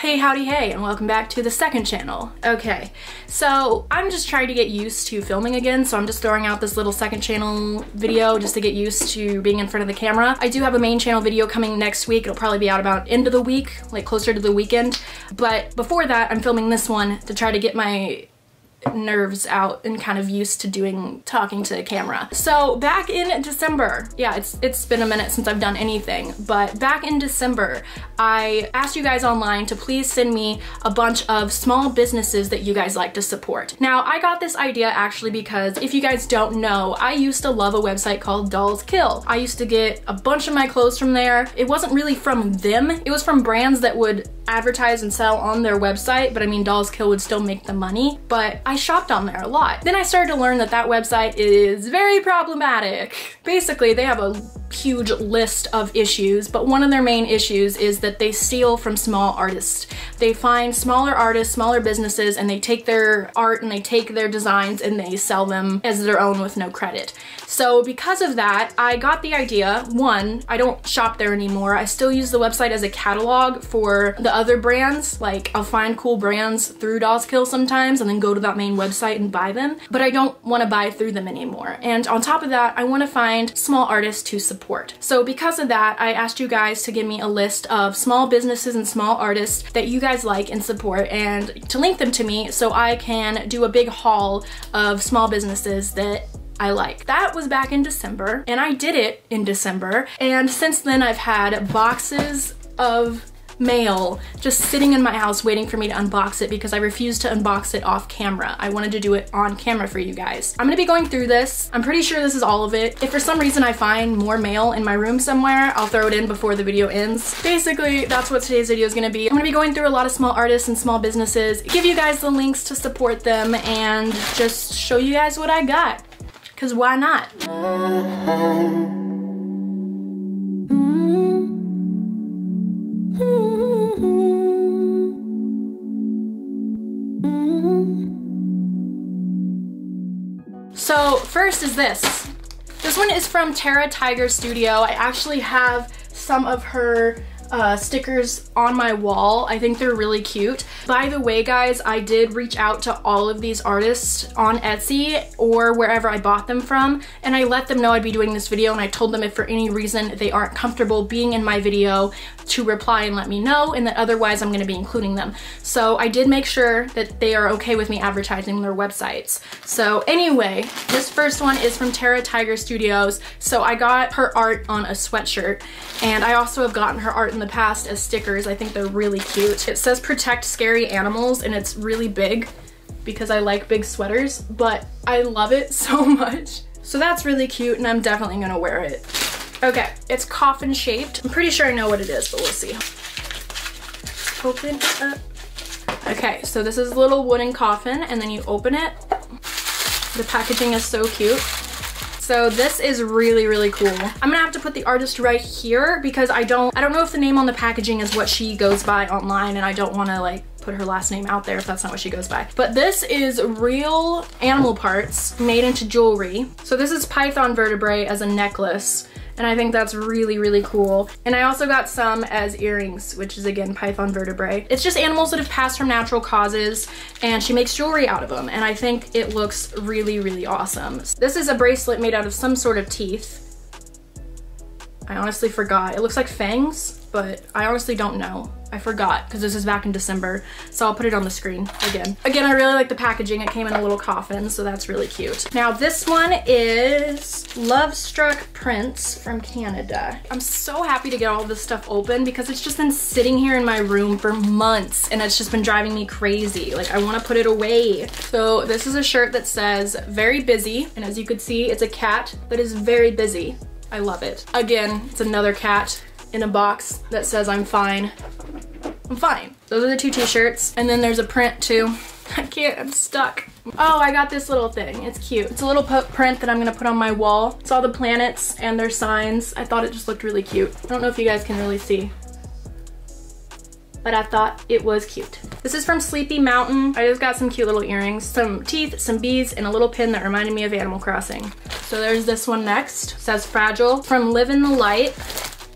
Hey howdy hey and welcome back to the second channel. Okay, so I'm just trying to get used to filming again so I'm just throwing out this little second channel video just to get used to being in front of the camera. I do have a main channel video coming next week. It'll probably be out about end of the week, like closer to the weekend. But before that I'm filming this one to try to get my nerves out and kind of used to doing talking to the camera. So back in December, yeah, it's it's been a minute since I've done anything, but back in December, I asked you guys online to please send me a bunch of small businesses that you guys like to support. Now, I got this idea actually because if you guys don't know, I used to love a website called Dolls Kill. I used to get a bunch of my clothes from there. It wasn't really from them, it was from brands that would advertise and sell on their website, but I mean Dolls Kill would still make the money, but I shopped on there a lot. Then I started to learn that that website is very problematic. Basically, they have a huge list of issues, but one of their main issues is that they steal from small artists. They find smaller artists, smaller businesses, and they take their art and they take their designs and they sell them as their own with no credit. So because of that, I got the idea, one, I don't shop there anymore. I still use the website as a catalog for the other brands. Like I'll find cool brands through Dolls Kill sometimes and then go to that main website and buy them, but I don't want to buy through them anymore. And on top of that, I want to find small artists to support. So because of that, I asked you guys to give me a list of small businesses and small artists that you guys like and support and to link them to me so I can do a big haul of small businesses that I like. That was back in December and I did it in December and since then I've had boxes of mail just sitting in my house waiting for me to unbox it because I refused to unbox it off camera. I wanted to do it on camera for you guys. I'm gonna be going through this. I'm pretty sure this is all of it. If for some reason I find more mail in my room somewhere, I'll throw it in before the video ends. Basically, that's what today's video is gonna be. I'm gonna be going through a lot of small artists and small businesses, give you guys the links to support them, and just show you guys what I got. Cause why not? first is this. This one is from Tera Tiger Studio. I actually have some of her uh, stickers on my wall. I think they're really cute. By the way, guys, I did reach out to all of these artists on Etsy or wherever I bought them from, and I let them know I'd be doing this video, and I told them if for any reason they aren't comfortable being in my video to reply and let me know, and that otherwise I'm gonna be including them. So I did make sure that they are okay with me advertising their websites. So anyway, this first one is from Tera Tiger Studios. So I got her art on a sweatshirt, and I also have gotten her art in the past as stickers. I think they're really cute. It says protect scary animals and it's really big because I like big sweaters, but I love it so much. So that's really cute and I'm definitely gonna wear it. Okay, it's coffin shaped. I'm pretty sure I know what it is, but we'll see. Open up. Okay, so this is a little wooden coffin and then you open it. The packaging is so cute. So this is really, really cool. I'm gonna have to put the artist right here because I don't, I don't know if the name on the packaging is what she goes by online and I don't wanna like put her last name out there if that's not what she goes by. But this is real animal parts made into jewelry. So this is python vertebrae as a necklace and I think that's really, really cool. And I also got some as earrings, which is again python vertebrae. It's just animals that have passed from natural causes, and she makes jewelry out of them, and I think it looks really, really awesome. This is a bracelet made out of some sort of teeth. I honestly forgot. It looks like fangs, but I honestly don't know. I forgot because this is back in December, so I'll put it on the screen again. Again, I really like the packaging. It came in a little coffin, so that's really cute. Now this one is Lovestruck Prints from Canada. I'm so happy to get all this stuff open because it's just been sitting here in my room for months and it's just been driving me crazy. Like I wanna put it away. So this is a shirt that says very busy, and as you can see, it's a cat that is very busy. I love it. Again, it's another cat in a box that says I'm fine. I'm fine. Those are the two t-shirts. And then there's a print too. I can't, I'm stuck. Oh, I got this little thing. It's cute. It's a little print that I'm gonna put on my wall. It's all the planets and their signs. I thought it just looked really cute. I don't know if you guys can really see but I thought it was cute. This is from Sleepy Mountain. I just got some cute little earrings, some teeth, some beads, and a little pin that reminded me of Animal Crossing. So there's this one next. It says Fragile. From Live in the Light.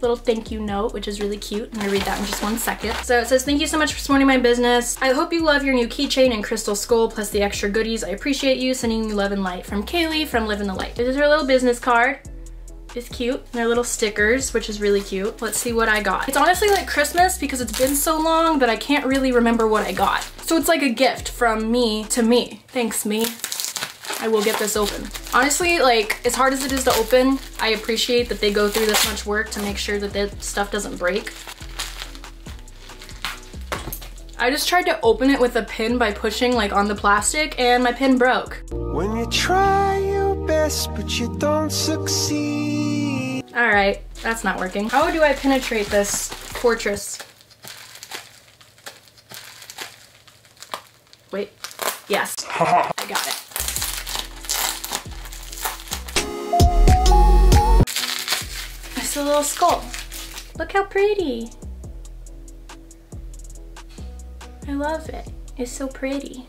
Little thank you note, which is really cute. I'm gonna read that in just one second. So it says, thank you so much for supporting my business. I hope you love your new keychain and crystal skull plus the extra goodies. I appreciate you. Sending you love and light from Kaylee from Live in the Light. This is her little business card. It's cute. And they're little stickers, which is really cute. Let's see what I got. It's honestly like Christmas because it's been so long that I can't really remember what I got. So it's like a gift from me to me. Thanks, me. I will get this open. Honestly, like, as hard as it is to open, I appreciate that they go through this much work to make sure that the stuff doesn't break. I just tried to open it with a pin by pushing like on the plastic and my pin broke. When you try your best but you don't succeed. All right, that's not working. How do I penetrate this fortress? Wait, yes, I got it. A little skull. Look how pretty. I love it. It's so pretty.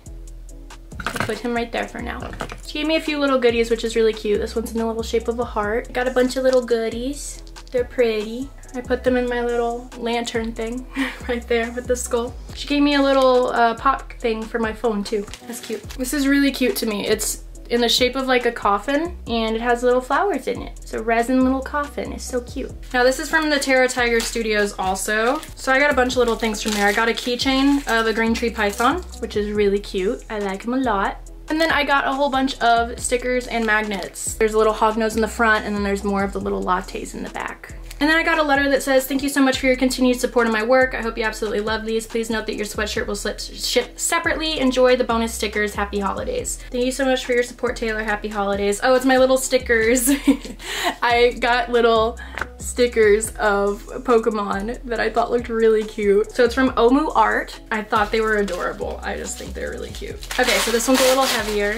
I'll put him right there for now. She gave me a few little goodies, which is really cute. This one's in the little shape of a heart. Got a bunch of little goodies. They're pretty. I put them in my little lantern thing right there with the skull. She gave me a little uh, pop thing for my phone too. That's cute. This is really cute to me. It's in the shape of like a coffin and it has little flowers in it. It's a resin little coffin. It's so cute. Now this is from the Tera Tiger Studios also. So I got a bunch of little things from there. I got a keychain uh, of a green tree python, which is really cute. I like him a lot. And then I got a whole bunch of stickers and magnets. There's a little hog nose in the front and then there's more of the little lattes in the back. And then I got a letter that says, thank you so much for your continued support of my work. I hope you absolutely love these. Please note that your sweatshirt will ship separately. Enjoy the bonus stickers. Happy holidays. Thank you so much for your support, Taylor. Happy holidays. Oh, it's my little stickers. I got little stickers of Pokemon that I thought looked really cute. So it's from Omu Art. I thought they were adorable. I just think they're really cute. Okay, so this one's a little heavier.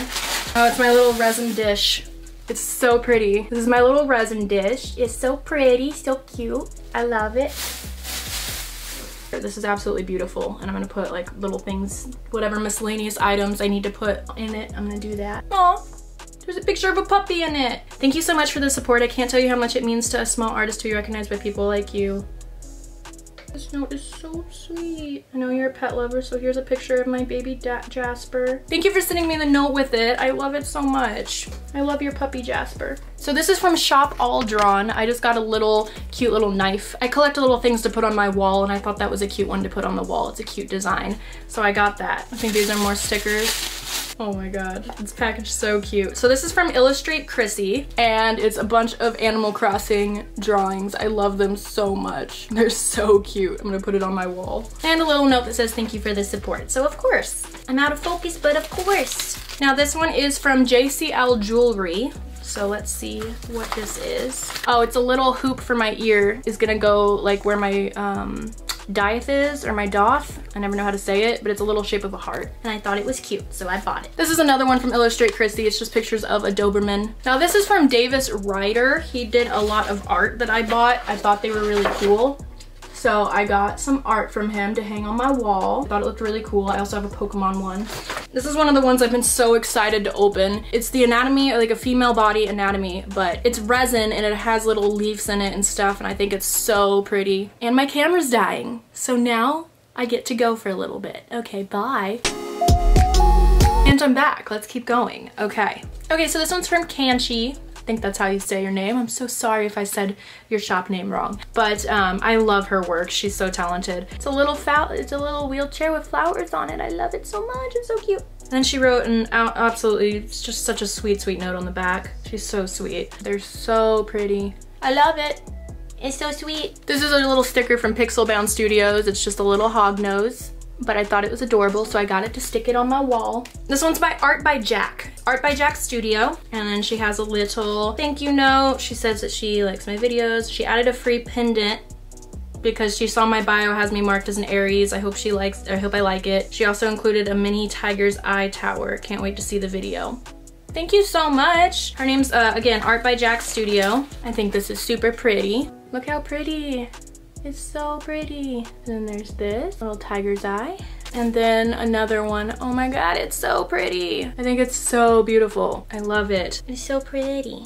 Oh, it's my little resin dish it's so pretty. This is my little resin dish. It's so pretty, so cute. I love it. This is absolutely beautiful and I'm gonna put like little things, whatever miscellaneous items I need to put in it, I'm gonna do that. Aw, there's a picture of a puppy in it. Thank you so much for the support. I can't tell you how much it means to a small artist to be recognized by people like you. This note is so sweet. I know you're a pet lover, so here's a picture of my baby Jasper. Thank you for sending me the note with it. I love it so much. I love your puppy Jasper. So this is from Shop All Drawn. I just got a little cute little knife. I collect little things to put on my wall and I thought that was a cute one to put on the wall. It's a cute design. So I got that. I think these are more stickers. Oh my god, it's packaged so cute. So this is from Illustrate Chrissy, and it's a bunch of Animal Crossing drawings. I love them so much. They're so cute. I'm gonna put it on my wall. And a little note that says thank you for the support. So of course, I'm out of focus, but of course. Now this one is from JCL Jewelry. So let's see what this is. Oh, it's a little hoop for my ear. Is gonna go like where my um, Dieth is, or my Doth. I never know how to say it, but it's a little shape of a heart. And I thought it was cute, so I bought it. This is another one from Illustrate Chrissy. It's just pictures of a Doberman. Now this is from Davis Ryder. He did a lot of art that I bought. I thought they were really cool. So I got some art from him to hang on my wall. Thought it looked really cool. I also have a Pokemon one. This is one of the ones I've been so excited to open. It's the anatomy, like a female body anatomy, but it's resin and it has little leaves in it and stuff and I think it's so pretty. And my camera's dying. So now I get to go for a little bit. Okay, bye. And I'm back. Let's keep going. Okay. Okay, so this one's from Kanchi. I think that's how you say your name. I'm so sorry if I said your shop name wrong. But um, I love her work. She's so talented. It's a little it's a little wheelchair with flowers on it. I love it so much. It's so cute. And then she wrote an absolutely, it's just such a sweet, sweet note on the back. She's so sweet. They're so pretty. I love it. It's so sweet. This is a little sticker from Pixelbound Studios. It's just a little hog nose but I thought it was adorable, so I got it to stick it on my wall. This one's by Art by Jac. Art by Jac Studio. And then she has a little thank you note. She says that she likes my videos. She added a free pendant because she saw my bio has me marked as an Aries. I hope she likes, I hope I like it. She also included a mini tiger's eye tower. Can't wait to see the video. Thank you so much. Her name's, uh, again, Art by Jac Studio. I think this is super pretty. Look how pretty. It's so pretty. Then there's this little tiger's eye. And then another one. Oh my god, it's so pretty. I think it's so beautiful. I love it. It's so pretty.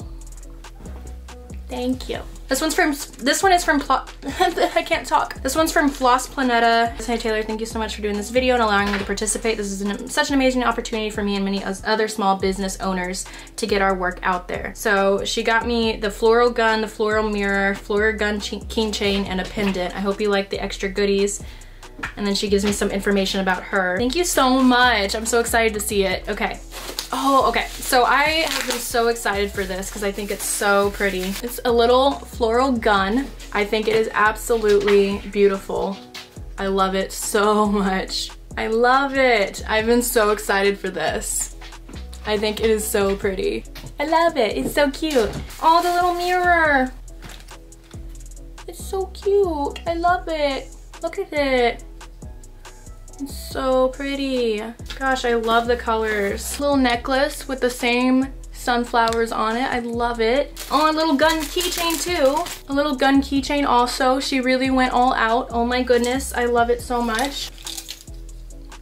Thank you. This one's from, this one is from, I can't talk. This one's from Flosplaneta. Hi Taylor, thank you so much for doing this video and allowing me to participate. This is an, such an amazing opportunity for me and many other small business owners to get our work out there. So she got me the floral gun, the floral mirror, floral gun keychain, and a pendant. I hope you like the extra goodies and then she gives me some information about her. Thank you so much. I'm so excited to see it. Okay. Oh, okay. So I have been so excited for this because I think it's so pretty. It's a little floral gun. I think it is absolutely beautiful. I love it so much. I love it. I've been so excited for this. I think it is so pretty. I love it. It's so cute. Oh, the little mirror. It's so cute. I love it. Look at it. It's so pretty. Gosh, I love the colors. Little necklace with the same sunflowers on it. I love it. Oh, a little gun keychain too. A little gun keychain also. She really went all out. Oh my goodness, I love it so much.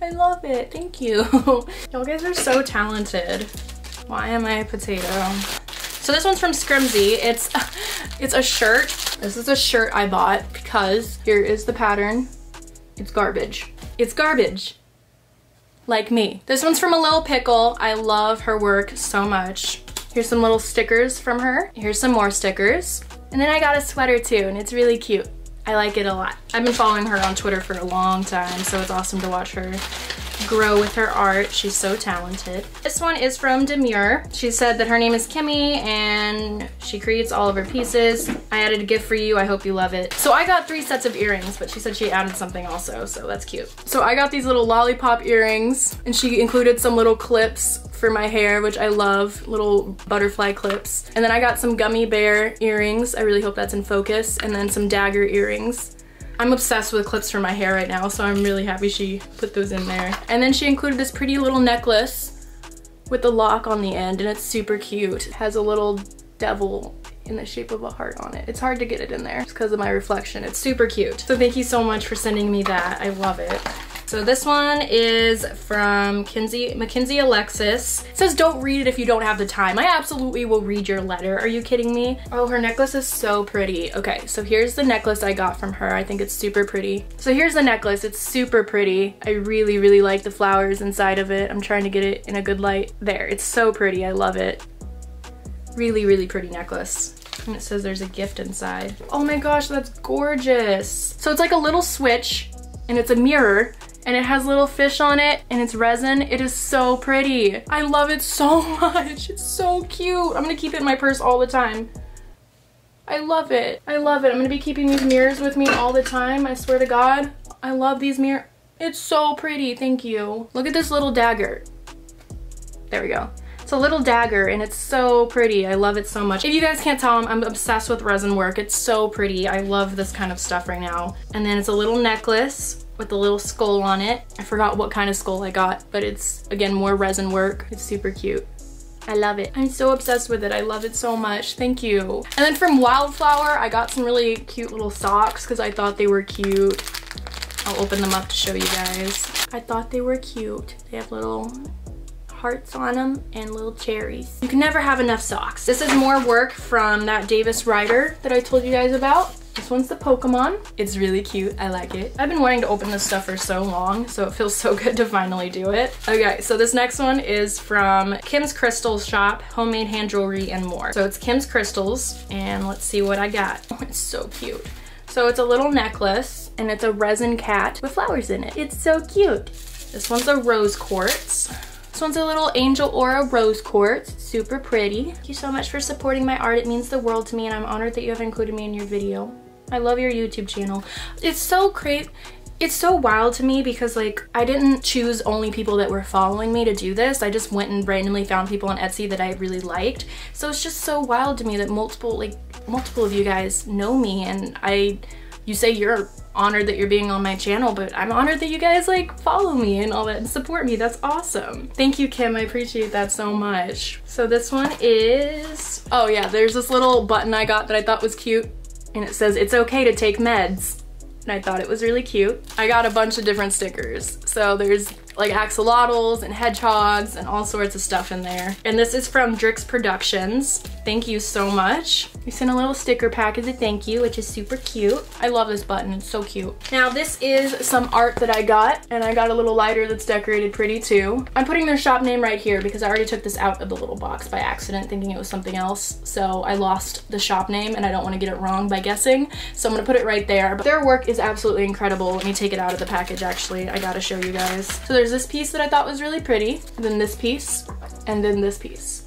I love it, thank you. Y'all guys are so talented. Why am I a potato? So this one's from Scrimsy. It's, it's a shirt. This is a shirt I bought because here is the pattern. It's garbage. It's garbage. Like me. This one's from a little pickle. I love her work so much. Here's some little stickers from her. Here's some more stickers. And then I got a sweater too, and it's really cute. I like it a lot. I've been following her on Twitter for a long time, so it's awesome to watch her grow with her art. She's so talented. This one is from Demure. She said that her name is Kimmy and she creates all of her pieces. I added a gift for you. I hope you love it. So I got three sets of earrings, but she said she added something also, so that's cute. So I got these little lollipop earrings and she included some little clips for my hair, which I love, little butterfly clips. And then I got some gummy bear earrings. I really hope that's in focus. And then some dagger earrings. I'm obsessed with clips for my hair right now, so I'm really happy she put those in there. And then she included this pretty little necklace with the lock on the end, and it's super cute. It has a little devil in the shape of a heart on it. It's hard to get it in there because of my reflection. It's super cute. So thank you so much for sending me that. I love it. So this one is from Kinsey, Makenzie Alexsis. It says don't read it if you don't have the time. I absolutely will read your letter. Are you kidding me? Oh, her necklace is so pretty. Okay, so here's the necklace I got from her. I think it's super pretty. So here's the necklace. It's super pretty. I really, really like the flowers inside of it. I'm trying to get it in a good light. There, it's so pretty. I love it. Really, really pretty necklace. And it says there's a gift inside. Oh my gosh, that's gorgeous. So it's like a little switch and it's a mirror and it has little fish on it and it's resin. It is so pretty. I love it so much. It's so cute. I'm gonna keep it in my purse all the time. I love it. I love it. I'm gonna be keeping these mirrors with me all the time. I swear to God. I love these mirrors. It's so pretty. Thank you. Look at this little dagger. There we go. It's a little dagger and it's so pretty. I love it so much. If you guys can't tell, I'm, obsessed with resin work. It's so pretty. I love this kind of stuff right now. And then it's a little necklace with a little skull on it. I forgot what kind of skull I got, but it's, again, more resin work. It's super cute. I love it. I'm so obsessed with it. I love it so much. Thank you. And then from Wildflower, I got some really cute little socks because I thought they were cute. I'll open them up to show you guys. I thought they were cute. They have little hearts on them and little cherries. You can never have enough socks. This is more work from that Davis Rider that I told you guys about. This one's the Pokemon. It's really cute. I like it. I've been wanting to open this stuff for so long, so it feels so good to finally do it. Okay, so this next one is from Kim's Crystals shop, homemade hand jewelry and more. So it's Kim's Crystals, and let's see what I got. Oh, it's so cute. So it's a little necklace, and it's a resin cat with flowers in it. It's so cute. This one's a rose quartz. This one's a little Angel Aura Rose Quartz. Super pretty. Thank you so much for supporting my art. It means the world to me and I'm honored that you have included me in your video. I love your YouTube channel. It's so great. It's so wild to me because like I didn't choose only people that were following me to do this. I just went and randomly found people on Etsy that I really liked. So it's just so wild to me that multiple like multiple of you guys know me and I you say you're honored that you're being on my channel, but I'm honored that you guys like follow me and all that and support me. That's awesome. Thank you, Kim. I appreciate that so much. So this one is, oh yeah, there's this little button I got that I thought was cute and it says it's okay to take meds and I thought it was really cute. I got a bunch of different stickers. So there's like axolotls and hedgehogs and all sorts of stuff in there. And this is from Drix Productions. Thank you so much. We sent a little sticker pack as a thank you, which is super cute. I love this button, it's so cute. Now this is some art that I got, and I got a little lighter that's decorated pretty too. I'm putting their shop name right here because I already took this out of the little box by accident thinking it was something else. So I lost the shop name and I don't want to get it wrong by guessing. So I'm gonna put it right there. But their work is absolutely incredible. Let me take it out of the package actually. I gotta show you guys. So there's this piece that I thought was really pretty, then this piece, and then this piece.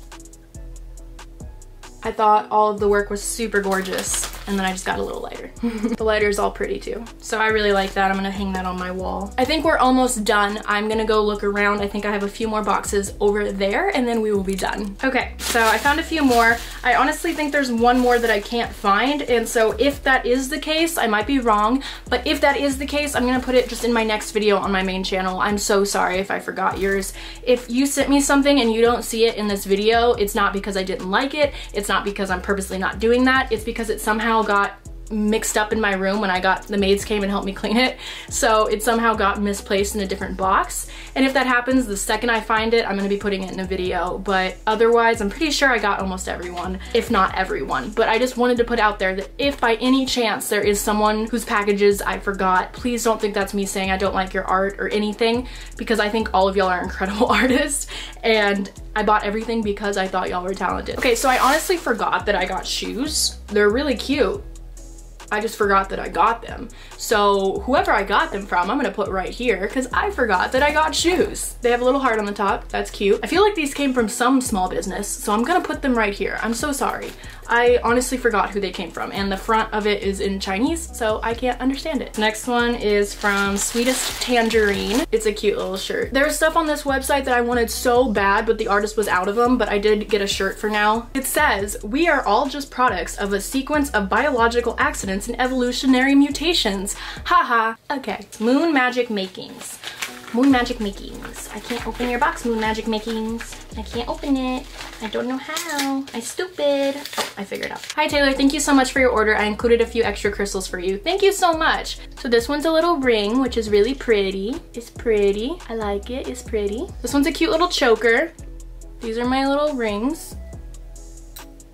I thought all of the work was super gorgeous and then I just got a little lighter. the lighter is all pretty too. So I really like that. I'm gonna hang that on my wall. I think we're almost done. I'm gonna go look around. I think I have a few more boxes over there and then we will be done. Okay, so I found a few more. I honestly think there's one more that I can't find and so if that is the case, I might be wrong, but if that is the case, I'm gonna put it just in my next video on my main channel. I'm so sorry if I forgot yours. If you sent me something and you don't see it in this video, it's not because I didn't like it. It's not because I'm purposely not doing that. It's because it somehow got mixed up in my room when I got, the maids came and helped me clean it. So it somehow got misplaced in a different box. And if that happens, the second I find it, I'm gonna be putting it in a video. But otherwise, I'm pretty sure I got almost everyone, if not everyone. But I just wanted to put out there that if by any chance there is someone whose packages I forgot, please don't think that's me saying I don't like your art or anything, because I think all of y'all are incredible artists. And I bought everything because I thought y'all were talented. Okay, so I honestly forgot that I got shoes. They're really cute. I just forgot that I got them. So whoever I got them from, I'm gonna put right here because I forgot that I got shoes. They have a little heart on the top, that's cute. I feel like these came from some small business, so I'm gonna put them right here. I'm so sorry. I honestly forgot who they came from and the front of it is in Chinese, so I can't understand it. Next one is from Sweetest Tangerine. It's a cute little shirt. There's stuff on this website that I wanted so bad, but the artist was out of them, but I did get a shirt for now. It says, we are all just products of a sequence of biological accidents and evolutionary mutations. Haha. okay. Moon Magic Makings. Moon Magic Makings. I can't open your box, Moon Magic Makings. I can't open it. I don't know how. I stupid. Oh, I figured out. Hi Taylor, thank you so much for your order. I included a few extra crystals for you. Thank you so much. So this one's a little ring, which is really pretty. It's pretty. I like it. It's pretty. This one's a cute little choker. These are my little rings.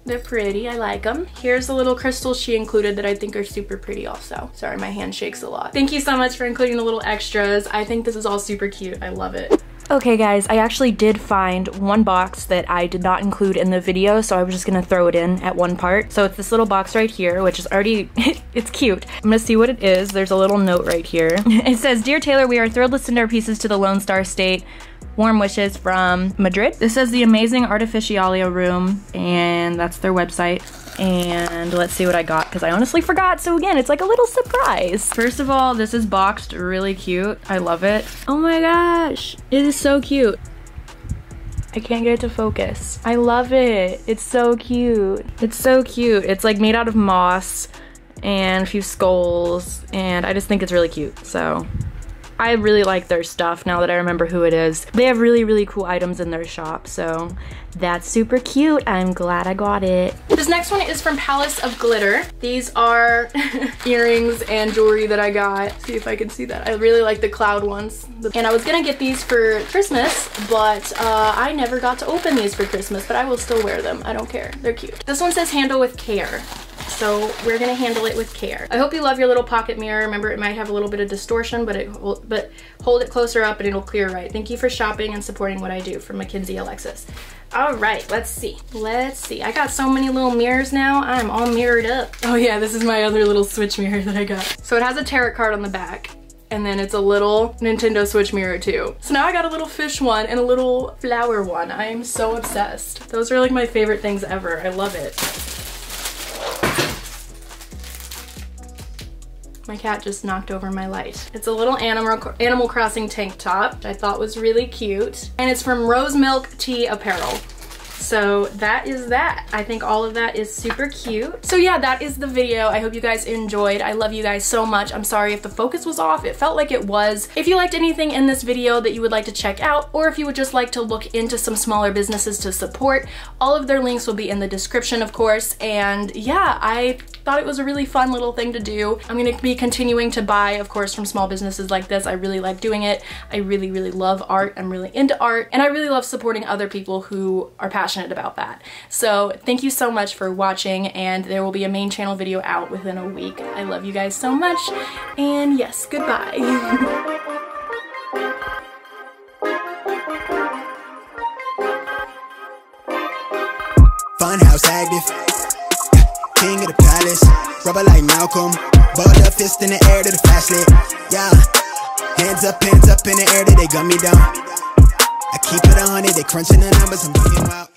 They're pretty, I like them. Here's the little crystals she included that I think are super pretty also. Sorry, my hand shakes a lot. Thank you so much for including the little extras. I think this is all super cute. I love it. Okay guys, I actually did find one box that I did not include in the video, so I was just gonna throw it in at one part. So it's this little box right here, which is already, it's cute. I'm gonna see what it is. There's a little note right here. it says, Dear Taylor, we are thrilled to send our pieces to the Lone Star State. Warm wishes from Madrid. This is the amazing Artificialia room, and that's their website. And let's see what I got, because I honestly forgot. So again, it's like a little surprise. First of all, this is boxed really cute. I love it. Oh my gosh, it is so cute. I can't get it to focus. I love it. It's so cute. It's so cute. It's like made out of moss and a few skulls, and I just think it's really cute. So I really like their stuff now that I remember who it is. They have really, really cool items in their shop, so that's super cute. I'm glad I got it. This next one is from Palace of Glitter. These are earrings and jewelry that I got. See if I can see that. I really like the cloud ones. And I was gonna get these for Christmas, but uh, I never got to open these for Christmas, but I will still wear them. I don't care. They're cute. This one says handle with care. So we're gonna handle it with care. I hope you love your little pocket mirror. Remember, it might have a little bit of distortion, but it but hold it closer up and it'll clear right. Thank you for shopping and supporting what I do from Makenzie Alexsis. All right, let's see. Let's see. I got so many little mirrors now. I'm all mirrored up. Oh yeah, this is my other little Switch mirror that I got. So it has a tarot card on the back and then it's a little Nintendo Switch mirror too. So now I got a little fish one and a little flower one. I am so obsessed. Those are like my favorite things ever. I love it. My cat just knocked over my light. It's a little Animal, Animal Crossing tank top I thought was really cute. And it's from Rose Milk Tea Apparel. So that is that. I think all of that is super cute. So yeah, that is the video. I hope you guys enjoyed. I love you guys so much. I'm sorry if the focus was off. It felt like it was. If you liked anything in this video that you would like to check out, or if you would just like to look into some smaller businesses to support, all of their links will be in the description, of course. And yeah, I thought it was a really fun little thing to do. I'm gonna be continuing to buy, of course, from small businesses like this. I really like doing it. I really, really love art. I'm really into art. And I really love supporting other people who are passionate about that. So thank you so much for watching and there will be a main channel video out within a week. I love you guys so much. And yes, goodbye. Funhouse active king of the palace. Rubber like Malcolm. Fist in the air to the. Yeah. Hands up, hands up in the air they me down. I keep it on it, they crunching the numbers, I'm.